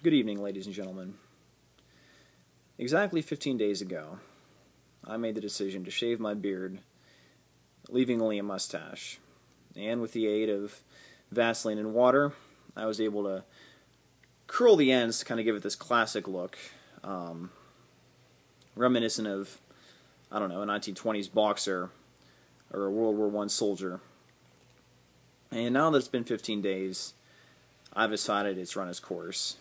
Good evening, ladies and gentlemen. Exactly 15 days ago, I made the decision to shave my beard, leaving only a mustache. And with the aid of Vaseline and water, I was able to curl the ends to kind of give it this classic look, um, reminiscent of, I don't know, a 1920s boxer or a World War I soldier. And now that it's been 15 days, I've decided it's run its course.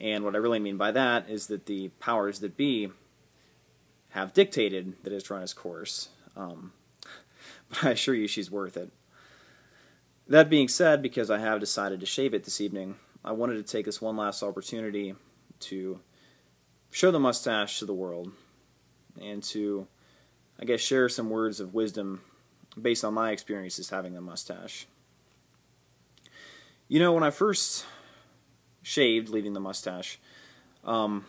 And what I really mean by that is that the powers that be have dictated that it's run its course. Um, but I assure you she's worth it. That being said, because I have decided to shave it this evening, I wanted to take this one last opportunity to show the mustache to the world and to, I guess, share some words of wisdom based on my experiences having the mustache. You know, when I first shaved, leaving the mustache. Um,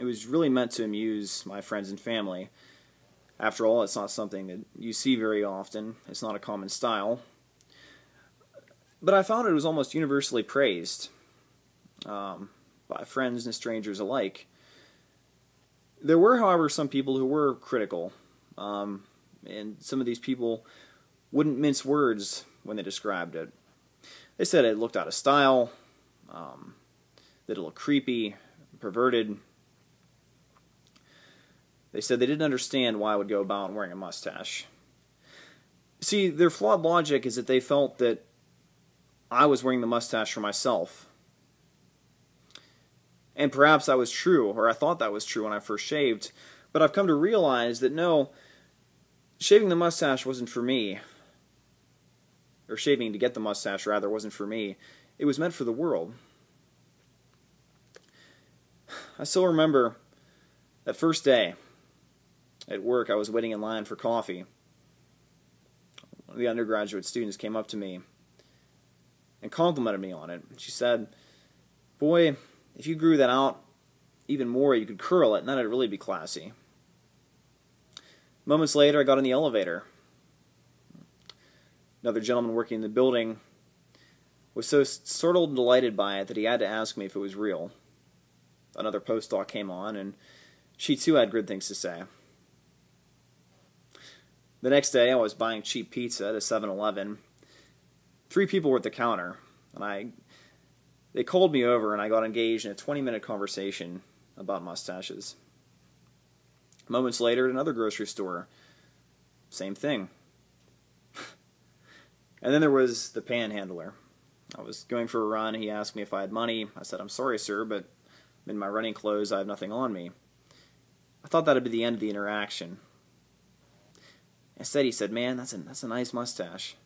it was really meant to amuse my friends and family. After all, it's not something that you see very often. It's not a common style. But I found it was almost universally praised um, by friends and strangers alike. There were, however, some people who were critical, um, and some of these people wouldn't mince words when they described it. They said it looked out of style, um, that it looked creepy, perverted. They said they didn't understand why I would go about wearing a mustache. See, their flawed logic is that they felt that I was wearing the mustache for myself. And perhaps that was true, or I thought that was true when I first shaved, but I've come to realize that no, shaving the mustache wasn't for me. Or shaving to get the mustache, rather, wasn't for me. It was meant for the world. I still remember that first day at work, I was waiting in line for coffee. One of the undergraduate students came up to me and complimented me on it. She said, Boy, if you grew that out even more, you could curl it, and then it'd really be classy. Moments later, I got in the elevator. Another gentleman working in the building was so startled and delighted by it that he had to ask me if it was real. Another postdoc came on, and she too had good things to say. The next day, I was buying cheap pizza at a 7 Eleven. Three people were at the counter, and I they called me over, and I got engaged in a 20 minute conversation about mustaches. Moments later, at another grocery store, same thing. and then there was the panhandler. I was going for a run. He asked me if I had money. I said, I'm sorry, sir, but in my running clothes. I have nothing on me. I thought that would be the end of the interaction. Instead, he said, Man, that's a, that's a nice mustache.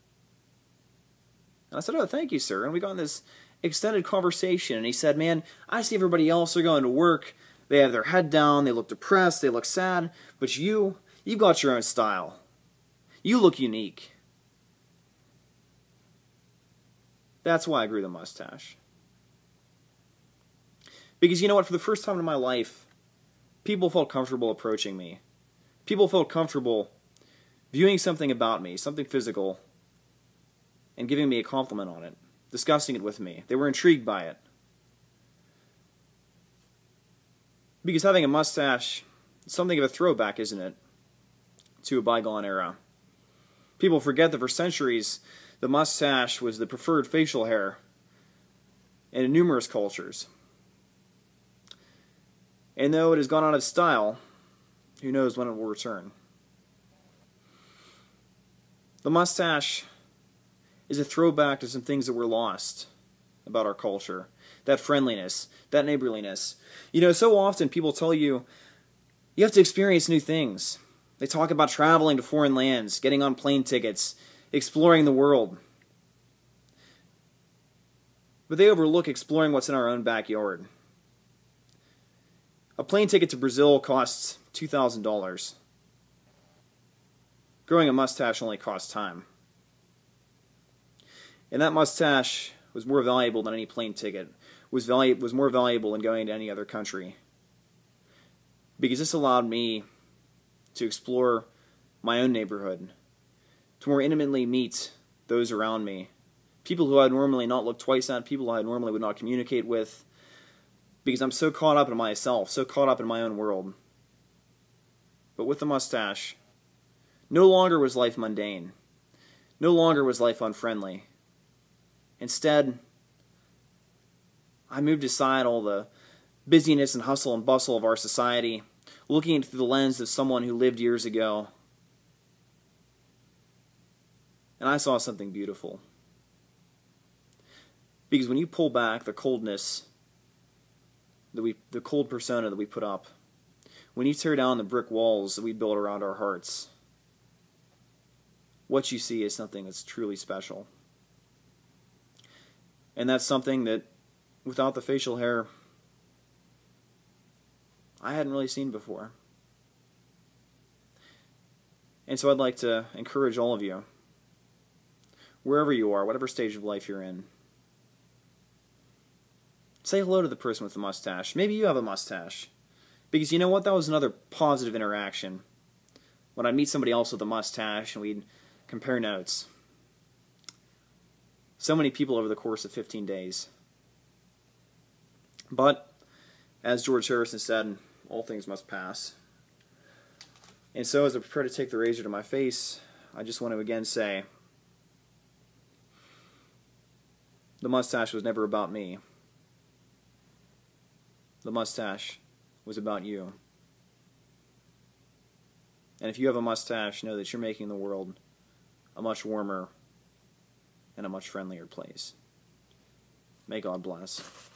And I said, Oh, thank you, sir. And we got in this extended conversation. And he said, Man, I see everybody else are going to work. They have their head down. They look depressed. They look sad. But you, you've got your own style. You look unique. That's why I grew the mustache. Because you know what? For the first time in my life, people felt comfortable approaching me. People felt comfortable viewing something about me, something physical, and giving me a compliment on it, discussing it with me. They were intrigued by it. Because having a mustache something of a throwback, isn't it? To a bygone era. People forget that for centuries, the mustache was the preferred facial hair in numerous cultures. And though it has gone out of style, who knows when it will return. The mustache is a throwback to some things that were lost about our culture. That friendliness, that neighborliness. You know, so often people tell you, you have to experience new things. They talk about traveling to foreign lands, getting on plane tickets, exploring the world. But they overlook exploring what's in our own backyard. A plane ticket to Brazil costs $2,000. Growing a mustache only costs time. And that mustache was more valuable than any plane ticket, was, valu- was more valuable than going to any other country. Because this allowed me to explore my own neighborhood, to more intimately meet those around me, people who I'd normally not look twice at, people I normally would not communicate with, because I'm so caught up in myself, so caught up in my own world. But with the mustache, no longer was life mundane. No longer was life unfriendly. Instead, I moved aside all the busyness and hustle and bustle of our society, looking through the lens of someone who lived years ago. And I saw something beautiful. Because when you pull back the coldness that we the cold persona that we put up, when you tear down the brick walls that we build around our hearts, what you see is something that's truly special. And that's something that without the facial hair I hadn't really seen before. And so I'd like to encourage all of you, wherever you are, whatever stage of life you're in, say hello to the person with the mustache. Maybe you have a mustache. Because you know what? That was another positive interaction. When I'd meet somebody else with a mustache and we'd compare notes. So many people over the course of 15 days. But, as George Harrison said, all things must pass. And so, as I prepare to take the razor to my face, I just want to again say the mustache was never about me. The mustache was about you. And if you have a mustache, know that you're making the world a much warmer and a much friendlier place. May God bless.